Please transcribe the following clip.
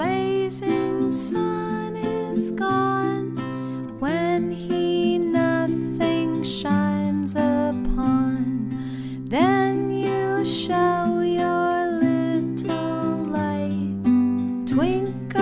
blazing sun is gone when he nothing shines upon. Then you show your little light twinkle